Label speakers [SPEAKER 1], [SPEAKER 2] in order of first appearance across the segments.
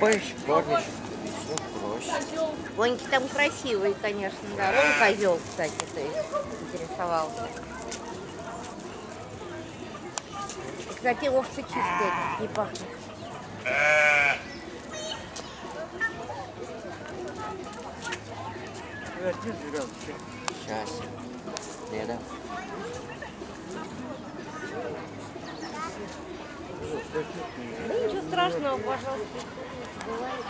[SPEAKER 1] Поищешь, кормишь. Все проще.
[SPEAKER 2] Коньки там красивые, конечно, да. Вон козел, кстати, то есть интересовался. И, кстати, овцы чистые, не пахнут.
[SPEAKER 1] Сейчас. Деда.
[SPEAKER 2] Да ничего страшного, пожалуйста. Бывает.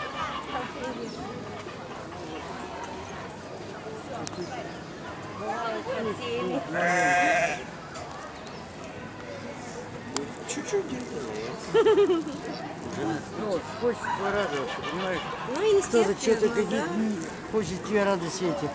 [SPEAKER 2] Бывает, хотели.
[SPEAKER 1] Чуть-чуть делает.
[SPEAKER 3] Ну, хочет порадоваться, понимаешь?
[SPEAKER 2] Ну,
[SPEAKER 3] Кто-то что-то
[SPEAKER 2] естественно, да.
[SPEAKER 3] хочет тебе радость эти.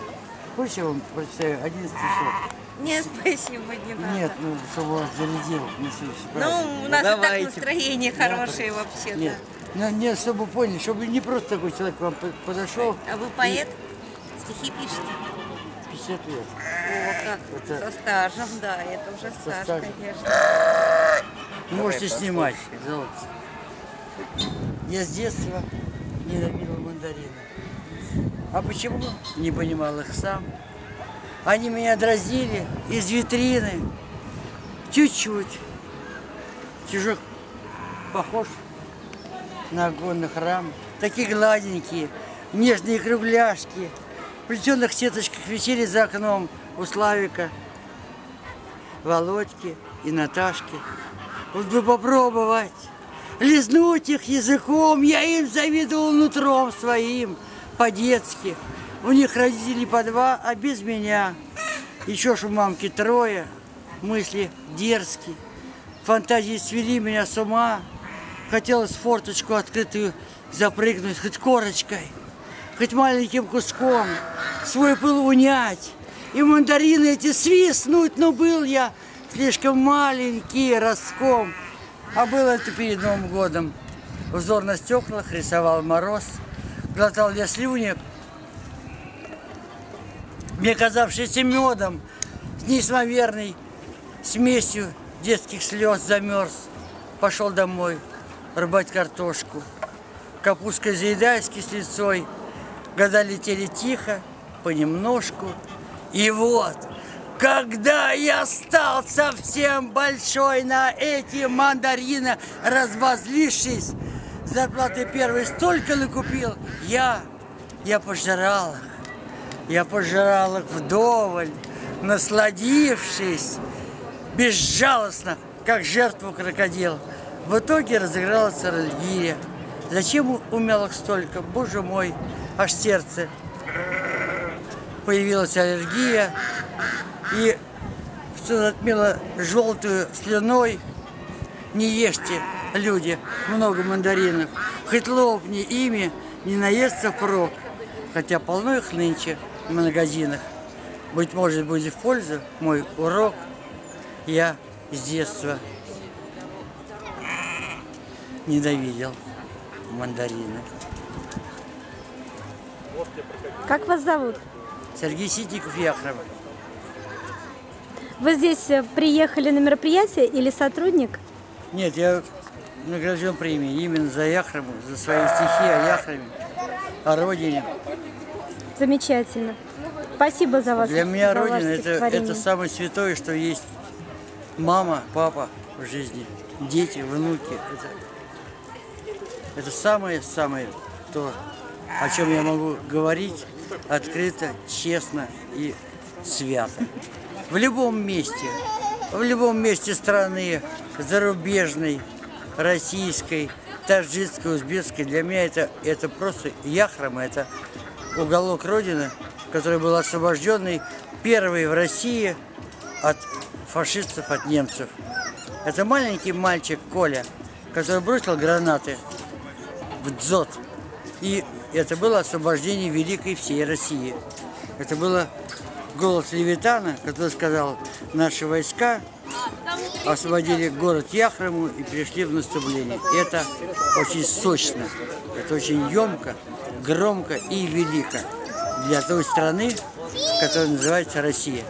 [SPEAKER 3] Хочешь, я вам прочитаю один стишок?
[SPEAKER 2] Нет, спасибо, не надо.
[SPEAKER 3] Нет, ну, чтобы вас зарядил на следующий праздник.
[SPEAKER 2] Ну, у нас и так настроение хорошее вообще-то.
[SPEAKER 3] Нет, ну, чтобы вы поняли, чтобы не просто такой человек к вам по- подошел,
[SPEAKER 2] А вы поэт? Стихи пишете?
[SPEAKER 3] 50 лет.
[SPEAKER 2] О, как
[SPEAKER 3] Это-
[SPEAKER 2] со стажем, да, это уже
[SPEAKER 3] Со
[SPEAKER 2] стаж,
[SPEAKER 3] стажем.
[SPEAKER 2] конечно.
[SPEAKER 3] Можете снимать, золото. Я с детства ненавидел мандарины. А почему? Не понимал их сам. Они меня дразнили из витрины. Чуть-чуть. Чужок похож на огонный храм. Такие гладенькие, нежные кругляшки. В плетеных сеточках висели за окном у Славика, Володьки и Наташки. Вот бы попробовать, лизнуть их языком, я им завидовал нутром своим, по-детски. У них родители по два, а без меня. Еще ж у мамки трое, мысли дерзкие. Фантазии свели меня с ума. Хотелось форточку открытую запрыгнуть хоть корочкой, хоть маленьким куском, свой пыл унять. И мандарины эти свистнуть, но был я слишком маленький роском. А было это перед Новым годом. Взор на стеклах рисовал мороз. Глотал я слюни, мне казавшийся медом, с неимоверной смесью детских слез замерз. Пошел домой рубать картошку. Капусткой заедая с кислицой. Года летели тихо, понемножку. И вот, когда я стал совсем большой на эти мандарины, развозлившись, зарплаты первой столько накупил, я, я пожирал их. Я пожирал их вдоволь, насладившись, безжалостно, как жертву крокодил. В итоге разыгралась аллергия. Зачем умел их столько? Боже мой, аж сердце. Появилась аллергия, и все затмило желтую слюной. Не ешьте, люди, много мандаринов. Хоть лопни ими, не наестся впрок. Хотя полно их нынче в магазинах. Быть может, будет в пользу мой урок. Я с детства ненавидел мандарины.
[SPEAKER 4] Как вас зовут?
[SPEAKER 3] Сергей Ситников Яхров.
[SPEAKER 4] Вы здесь э, приехали на мероприятие или сотрудник?
[SPEAKER 3] Нет, я награжден премией именно за Яхраму, за свои стихи о Яхраме, о родине.
[SPEAKER 4] Замечательно. Спасибо за вас.
[SPEAKER 3] Для меня
[SPEAKER 4] за
[SPEAKER 3] родина это, это самое святое, что есть мама, папа в жизни, дети, внуки. Это, это самое-самое то, о чем я могу говорить открыто, честно и свято. В любом месте, в любом месте страны, зарубежной, российской, таджикской, узбекской, для меня это, это просто Яхрам, это уголок Родины, который был освобожденный первый в России от фашистов, от немцев. Это маленький мальчик Коля, который бросил гранаты в Дзот. И это было освобождение великой всей России. Это было голос Левитана, который сказал, наши войска освободили город Яхраму и перешли в наступление. Это очень сочно, это очень емко, громко и велико для той страны, которая называется Россия.